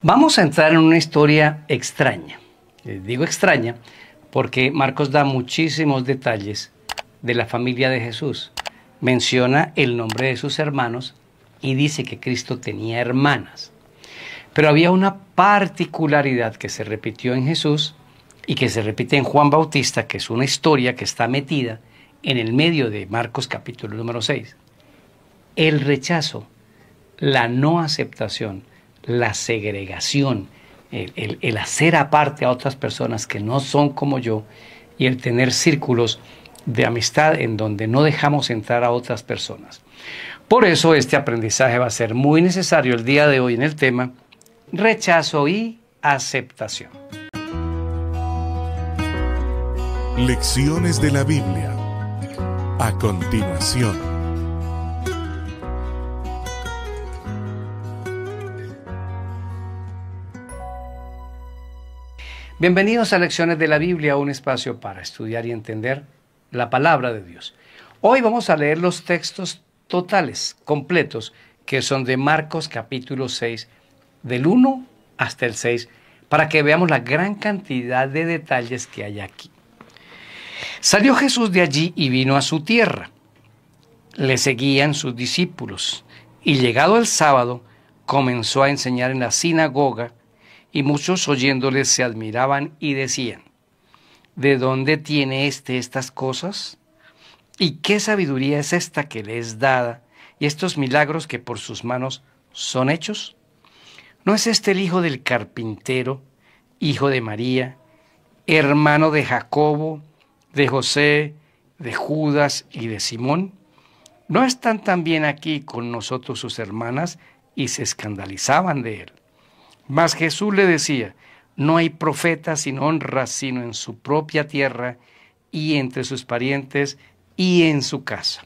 Vamos a entrar en una historia extraña. Eh, digo extraña porque Marcos da muchísimos detalles de la familia de Jesús. Menciona el nombre de sus hermanos y dice que Cristo tenía hermanas. Pero había una particularidad que se repitió en Jesús y que se repite en Juan Bautista, que es una historia que está metida en el medio de Marcos capítulo número 6. El rechazo, la no aceptación la segregación, el, hacer aparte a otras personas que no son como yo y el tener círculos de amistad en donde no dejamos entrar a otras personas. Por eso este aprendizaje va a ser muy necesario el día de hoy en el tema rechazo y aceptación. Lecciones de la Biblia. A continuación. Bienvenidos a Lecciones de la Biblia, un espacio para estudiar y entender la palabra de Dios. Hoy vamos a leer los textos totales, completos, que son de Marcos capítulo 6, del 1 hasta el 6, para que veamos la gran cantidad de detalles que hay aquí. Salió Jesús de allí y vino a su tierra. Le seguían sus discípulos, y llegado el sábado, comenzó a enseñar en la sinagoga, y muchos oyéndoles se admiraban y decían, ¿de dónde tiene éste estas cosas? ¿Y qué sabiduría es esta que le es dada y estos milagros que por sus manos son hechos? ¿No es este el hijo del carpintero, hijo de María, hermano de Jacobo, de José, de Judas y de Simón? ¿No están también aquí con nosotros sus hermanas? Y se escandalizaban de él. Mas Jesús le decía, no hay profeta sin honra sino en su propia tierra y entre sus parientes y en su casa.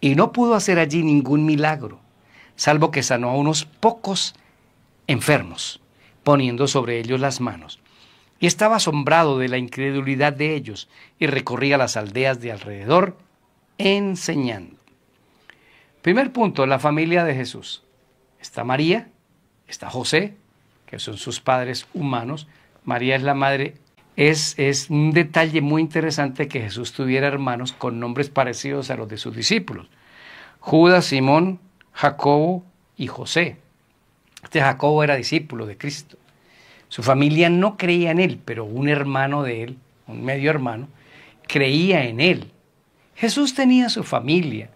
Y no pudo hacer allí ningún milagro, salvo que sanó a unos pocos enfermos, poniendo sobre ellos las manos. Y estaba asombrado de la incredulidad de ellos y recorría las aldeas de alrededor enseñando. Primer punto, la familia de Jesús. Está María, está José, que son sus padres humanos, María es la madre. Es, es un detalle muy interesante que Jesús tuviera hermanos con nombres parecidos a los de sus discípulos. Judas, Simón, Jacobo y José. Este Jacobo era discípulo de Cristo. Su familia no creía en él, pero un hermano de él, un medio hermano, creía en él. Jesús tenía su familia,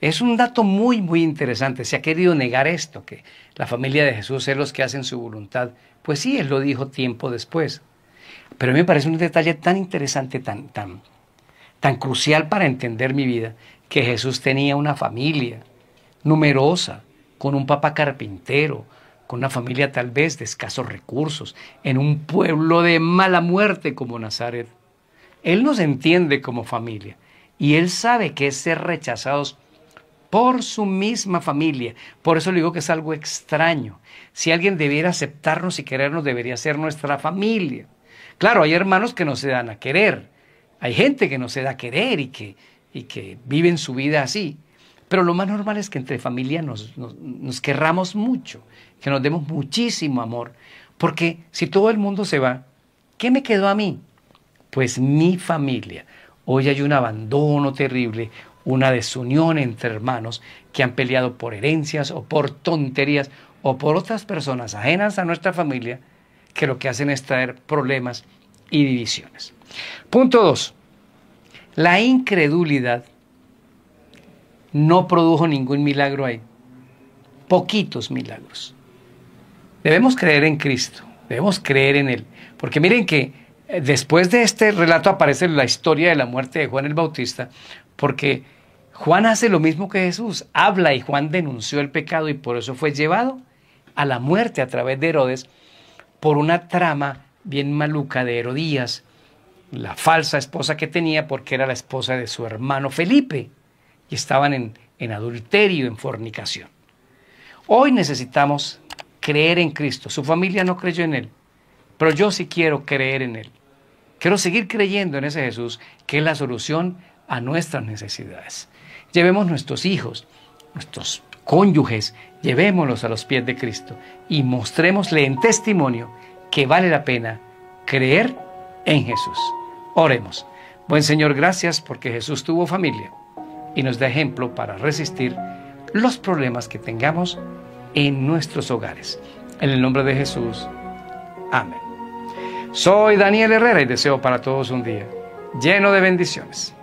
es un dato muy, muy interesante. Se ha querido negar esto, que la familia de Jesús es los que hacen su voluntad. Pues sí, él lo dijo tiempo después. Pero a mí me parece un detalle tan interesante, tan, tan, tan crucial para entender mi vida, que Jesús tenía una familia numerosa, con un papá carpintero, con una familia tal vez de escasos recursos, en un pueblo de mala muerte como Nazaret. Él nos entiende como familia y él sabe que es ser rechazados por su misma familia. Por eso le digo que es algo extraño. Si alguien debiera aceptarnos y querernos, debería ser nuestra familia. Claro, hay hermanos que no se dan a querer. Hay gente que no se da a querer y que, y que viven su vida así. Pero lo más normal es que entre familia nos, nos querramos mucho, que nos demos muchísimo amor. Porque si todo el mundo se va, ¿qué me quedó a mí? Pues mi familia. Hoy hay un abandono terrible, una desunión entre hermanos que han peleado por herencias o por tonterías o por otras personas ajenas a nuestra familia que lo que hacen es traer problemas y divisiones. Punto 2. La incredulidad no produjo ningún milagro ahí. Poquitos milagros. Debemos creer en Cristo, debemos creer en Él. Porque miren que eh, después de este relato aparece la historia de la muerte de Juan el Bautista, porque Juan hace lo mismo que Jesús, habla y Juan denunció el pecado y por eso fue llevado a la muerte a través de Herodes por una trama bien maluca de Herodías, la falsa esposa que tenía porque era la esposa de su hermano Felipe y estaban en, en adulterio, en fornicación. Hoy necesitamos creer en Cristo. Su familia no creyó en Él, pero yo sí quiero creer en Él. Quiero seguir creyendo en ese Jesús que es la solución a nuestras necesidades. Llevemos nuestros hijos, nuestros cónyuges, llevémoslos a los pies de Cristo y mostrémosle en testimonio que vale la pena creer en Jesús. Oremos. Buen Señor, gracias porque Jesús tuvo familia y nos da ejemplo para resistir los problemas que tengamos en nuestros hogares. En el nombre de Jesús. Amén. Soy Daniel Herrera y deseo para todos un día lleno de bendiciones.